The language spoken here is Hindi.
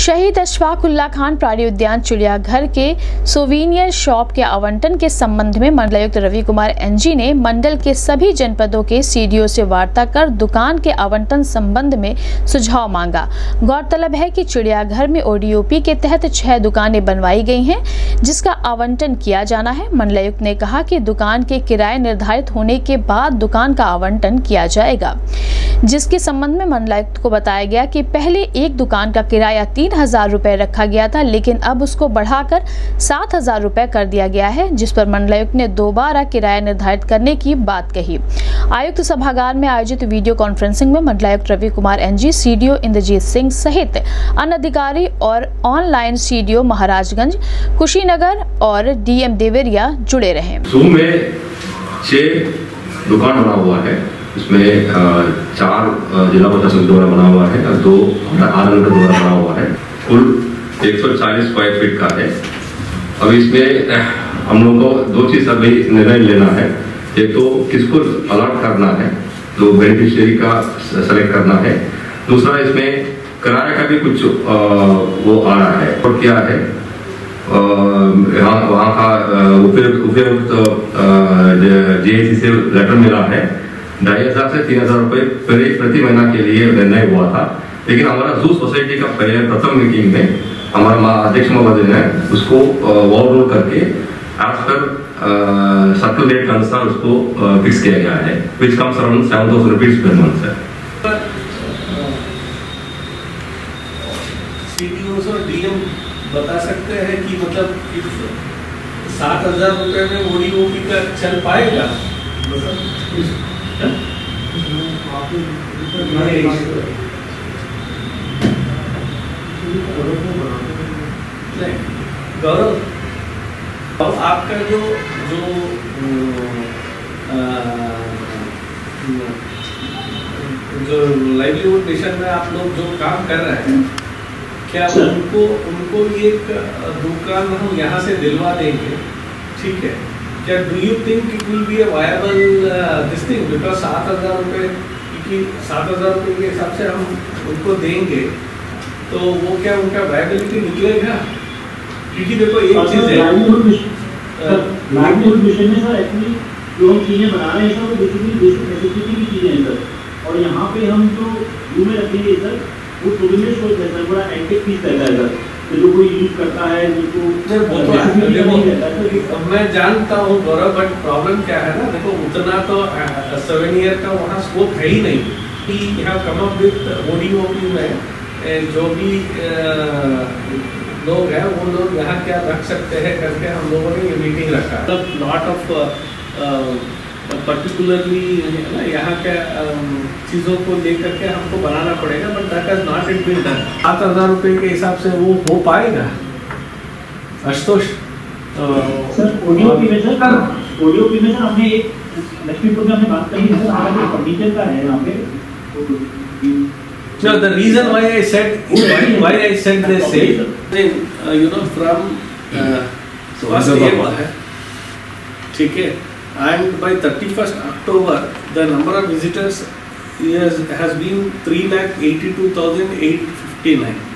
शहीद अशफाकुल्ला खान प्राणी उद्यान चिड़ियाघर के सोवीनियर शॉप के आवंटन के संबंध में मंडलायुक्त रवि कुमार एनजी ने मंडल के सभी जनपदों के सीडीओ से वार्ता कर दुकान के आवंटन संबंध में सुझाव मांगा। गौरतलब है कि चिड़ियाघर में ओडीओपी के तहत छह दुकानें बनवाई गई हैं, जिसका आवंटन किया जाना है। मंडलायुक्त ने कहा कि दुकान के किराए निर्धारित होने के बाद दुकान का आवंटन किया जाएगा। जिसके संबंध में मंडलायुक्त को बताया गया कि पहले एक दुकान का किराया तीन हज़ार रुपए रखा गया था, लेकिन अब उसको बढ़ाकर सात हज़ार रुपए कर दिया गया है, जिस पर मंडलायुक्त ने दोबारा किराया निर्धारित करने की बात कही। आयुक्त सभागार में आयोजित वीडियो कॉन्फ्रेंसिंग में मंडलायुक्त रवि कुमार एनजी सीडीओ इंद्रजीत सिंह सहित अन्य अधिकारी और ऑनलाइन सीडीओ महाराजगंज, कुशीनगर और डीएम देवेरिया जुड़े रहे। दुकान बना हुआ है। इसमें चार जिला प्रशासन द्वारा बना हुआ है और दो आनंद द्वारा बना हुआ है। कुल 140 स्क्वायर फीट का है। अब इसमें हम लोग को दो चीज़ अभी निर्णय लेना है। एक तो किसको अलर्ट करना है तो बेनिफिशियरी का सेलेक्ट करना है। दूसरा, इसमें किराया का भी कुछ वो आ रहा है, और क्या है? वहाँ का उपयुक्त उपयुक्त जेएसी से लेटर मिला है। ढाई हज़ार से तीन हज़ार रुपये प्रति महीना के लिए निर्णय हुआ था। लेकिन हमारा जू सोसाइटी का पहले प्रथम मीटिंग में हमारा मा- अध्यक्ष महोदय ने उसको वॉल रोल करके एज पर सर्कल रेट के अनुसार उसको फिक्स किया गया है which comes around seven thousand rupees per month है बता सकते हैं कि मतलब सात हज़ार रुपए में ओडीओपी का चल पाएगा? नहीं, गौरव आपका जो जो जो लाइवलीहुड मिशन में आप लोग जो काम कर रहे हैं क्या। उनको उनको एक दुकान हम यहाँ से दिलवा देंगे ठीक है क्या do you think it will be a viable this thing because सात हज़ार रुपये क्योंकि सात हज़ार रुपये के हिसाब से हम उनको देंगे तो वो क्या उनका वायबिलिटी निकलेगा? क्योंकि देखो एक चीज़ है। लाइवलीहुड मिशन में सर एक्चुअली जो हम चीज़ें बना रहे हैं सर वो बेसिकली बेसिक नेसेसिटी की चीज़ें हैं सर। और यहाँ पे हम जो व्यू में रखेंगे सर वो सोच है बड़ा एंटिक पीस रहता है सर। तो जो कोई यूज़ करता है जिसको मैं जानता हूँ गौरव बट प्रॉब्लम क्या है ना? देखो उतना तो सेवन ईयर का वहाँ स्कोप है ही नहीं कि यहाँ कम अप विथ ओडीओपी में जो भी लोग हैं वो लोग यहाँ क्या रख सकते हैं करके हम लोगों ने ये मीटिंग रखा मतलब लॉट ऑफ़ पर्टिकुलरली ना यहाँ के चीज़ों को लेकर के हमको बनाना पड़ेगा but that has not it been done सात हज़ार रुपये के हिसाब से वो हो पाएगा? आशुतोष? सर ओडीओपी में सर ओडीओपी में सर हमने एक लक्ष्मीपुर में हमने बात करी है सर हमारा जो फर्नीचर का है यहाँ पे। No, the reason why I said why, why I said this say, then uh, you know from uh, ठीक है, and by 31st October the number of visitors is, has been 3,82,859.